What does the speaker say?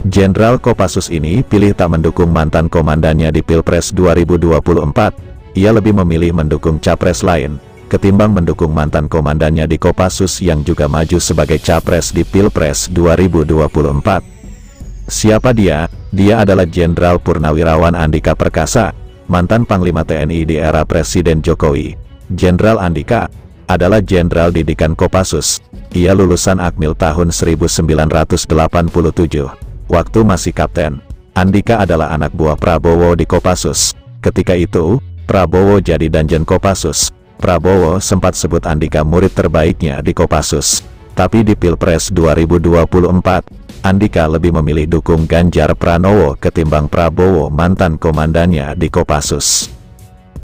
Jenderal Kopassus ini pilih tak mendukung mantan komandannya di Pilpres 2024. Ia lebih memilih mendukung capres lain, ketimbang mendukung mantan komandannya di Kopassus yang juga maju sebagai capres di Pilpres 2024. Siapa dia? Dia adalah Jenderal Purnawirawan Andika Perkasa, mantan Panglima TNI di era Presiden Jokowi. Jenderal Andika adalah Jenderal Didikan Kopassus. Ia lulusan Akmil tahun 1987 waktu masih kapten. Andika adalah anak buah Prabowo di Kopassus. Ketika itu, Prabowo jadi Danjen Kopassus. Prabowo sempat sebut Andika murid terbaiknya di Kopassus. Tapi di Pilpres 2024, Andika lebih memilih dukung Ganjar Pranowo ketimbang Prabowo mantan komandannya di Kopassus.